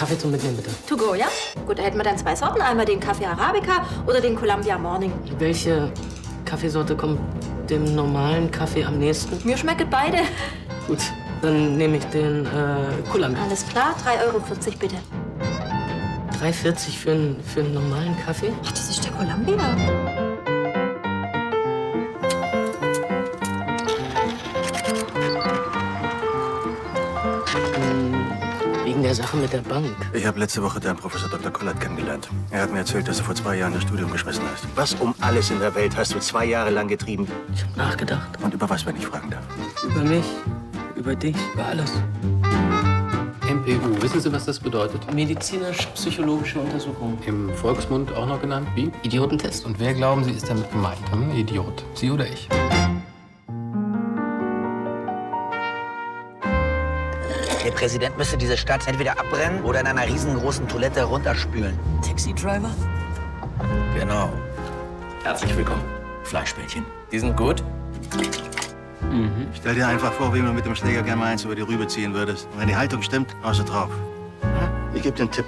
Kaffee zum Mitnehmen, bitte. To go, ja? Gut, da hätten wir dann zwei Sorten. Einmal den Kaffee Arabica oder den Columbia Morning. Welche Kaffeesorte kommt dem normalen Kaffee am nächsten? Mir schmecken beide. Gut, dann nehme ich den äh, Columbia. Alles klar, 3,40 Euro bitte. 3,40 für, einen- für einen normalen Kaffee? Ach, das ist der Columbia. Wegen der Sache mit der Bank. Ich habe letzte Woche deinen Professor Dr. Kollert kennengelernt. Er hat mir erzählt, dass du vor zwei Jahren das Studium geschmissen hast. Was um alles in der Welt hast du zwei Jahre lang getrieben? Ich habe nachgedacht. Und über was, wenn ich fragen darf? Über mich, über dich, über alles. MPU, wissen Sie, was das bedeutet? Medizinisch-psychologische Untersuchung. Im Volksmund auch noch genannt wie? Idiotentest. Und wer glauben Sie ist damit gemeint? Hm? Idiot. Sie oder ich? Der Präsident müsste diese Stadt entweder abbrennen oder in einer riesengroßen Toilette runterspülen. Taxi-Driver? Genau. Herzlich willkommen. Fleischbällchen. Die sind gut. Stell dir einfach vor, wie du mit dem Schläger gerne mal eins über die Rübe ziehen würdest. Und wenn die Haltung stimmt, haust du drauf. Ich gebe dir einen Tipp.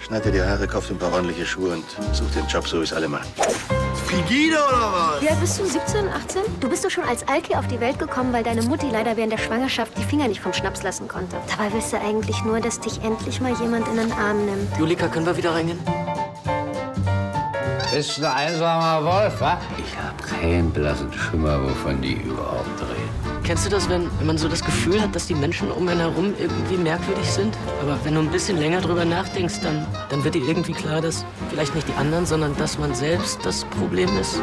Schneid dir die Haare, kauf dir ein paar ordentliche Schuhe und such dir einen Job, so wie es alle machen. Frigide oder was? Wie alt bist du? 17, 18? Du bist doch schon als Alki auf die Welt gekommen, weil deine Mutti leider während der Schwangerschaft die Finger nicht vom Schnaps lassen konnte. Dabei willst du eigentlich nur, dass dich endlich mal jemand in den Arm nimmt. Julika, können wir wieder reingehen? Bist ein einsamer Wolf, wa? Ich hab keinen blassen Schimmer, wovon die überhaupt reden. Kennst du das, wenn, wenn man so das Gefühl hat, dass die Menschen um einen herum irgendwie merkwürdig sind? Aber wenn du ein bisschen länger drüber nachdenkst, dann, dann wird dir irgendwie klar, dass vielleicht nicht die anderen, sondern dass man selbst das Problem ist.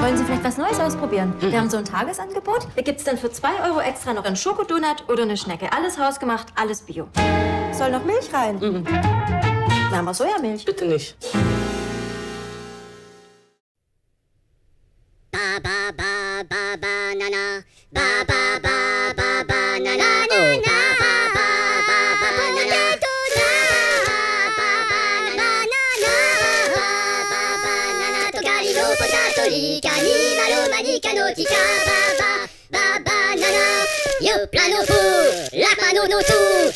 Wollen Sie vielleicht was Neues ausprobieren? Wir haben so ein Tagesangebot. Da gibt's dann für 2 Euro extra noch einen Schokodonut oder eine Schnecke. Alles hausgemacht, alles Bio. Soll noch Milch rein? Da haben wir Sojamilch. Bitte nicht. Yo, plano fu, la mano no tu,